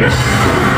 darkness.